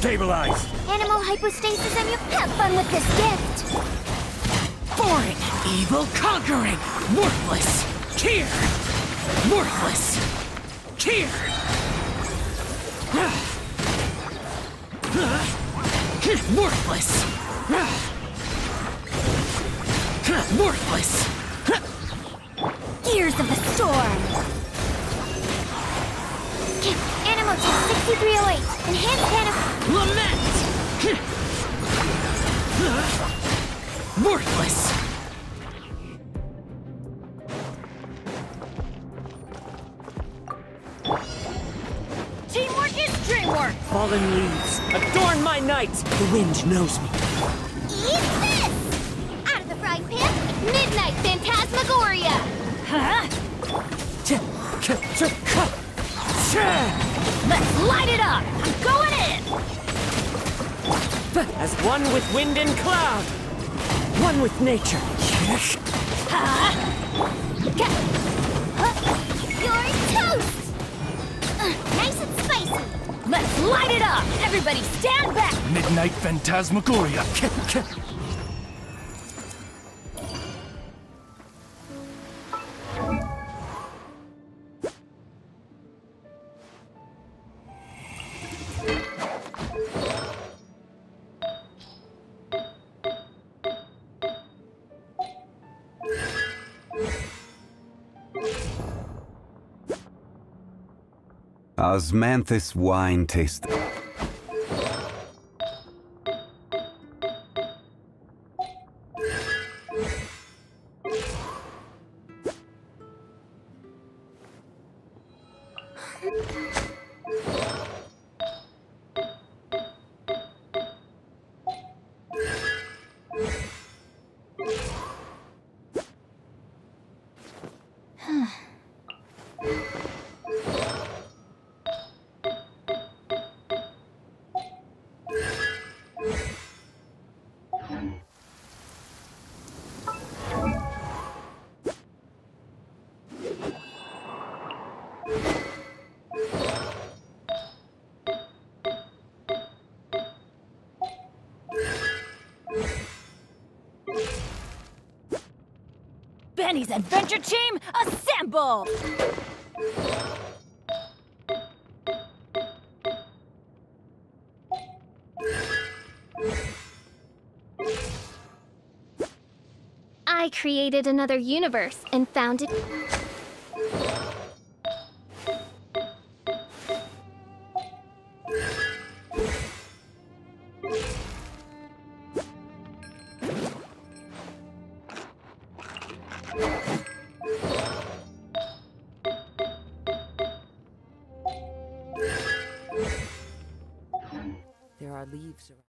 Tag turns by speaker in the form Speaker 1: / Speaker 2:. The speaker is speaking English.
Speaker 1: Stabilize!
Speaker 2: Animal hypostasis and you have fun with this gift!
Speaker 3: Foreign, evil, conquering, worthless, here, worthless, here. Worthless. Worthless.
Speaker 2: Gears of the Storm! Animal Tech 6308, Enhanced Animal...
Speaker 3: Lament! Worthless!
Speaker 2: Teamwork is dreamwork!
Speaker 3: Fallen leaves, adorn my night! The wind knows me.
Speaker 2: Eat this! Out of the frying pan, Midnight Phantasmagoria! Huh? Let's light it up! I'm going in!
Speaker 3: As one with wind and cloud, one with nature.
Speaker 2: Huh? You're toast! Uh, nice and spicy! Let's light it up! Everybody stand back!
Speaker 1: Midnight Phantasmagoria!
Speaker 4: Osmanthus wine taster.
Speaker 2: Benny's Adventure Team, assemble! I created another universe and found it.
Speaker 3: There are leaves around.